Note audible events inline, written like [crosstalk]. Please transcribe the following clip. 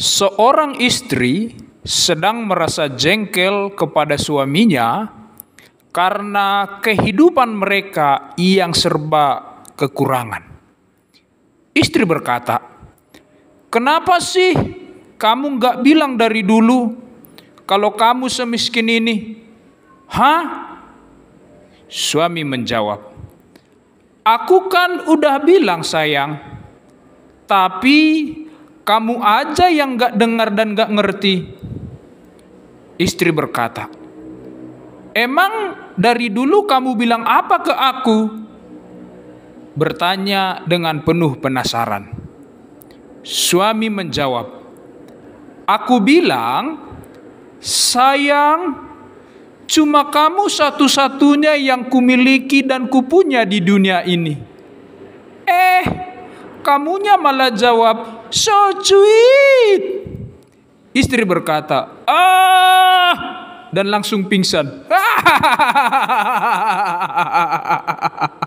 Seorang istri sedang merasa jengkel kepada suaminya karena kehidupan mereka yang serba kekurangan. Istri berkata, "Kenapa sih kamu nggak bilang dari dulu kalau kamu semiskin ini?" Hah? Suami menjawab, "Aku kan udah bilang sayang, tapi kamu aja yang gak dengar dan gak ngerti." Istri berkata, "Emang dari dulu kamu bilang apa ke aku?" Bertanya dengan penuh penasaran. Suami menjawab, "Aku bilang, sayang." Cuma kamu satu-satunya yang kumiliki dan kupunya di dunia ini. Kamunya malah jawab, so sweet. Istri berkata, ah, dan langsung pingsan. [laughs]